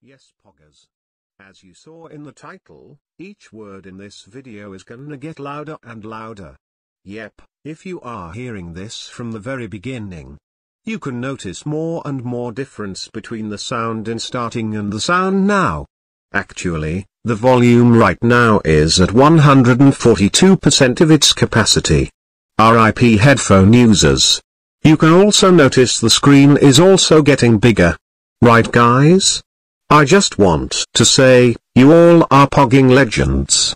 Yes poggers. As you saw in the title, each word in this video is gonna get louder and louder. Yep, if you are hearing this from the very beginning, you can notice more and more difference between the sound in starting and the sound now. Actually, the volume right now is at 142% of its capacity. RIP headphone users. You can also notice the screen is also getting bigger. Right guys? I just want to say, you all are pogging legends.